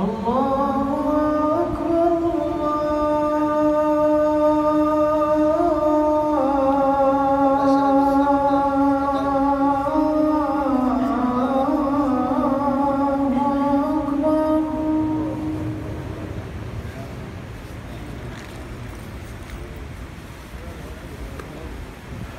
Allah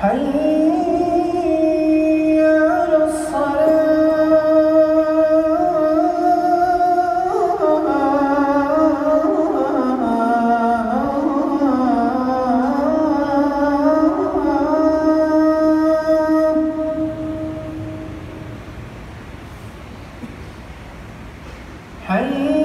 حي على الصلاة؟ على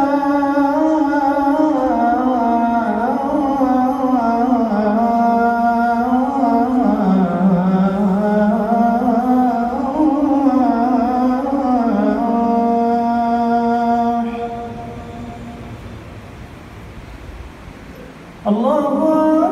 Allah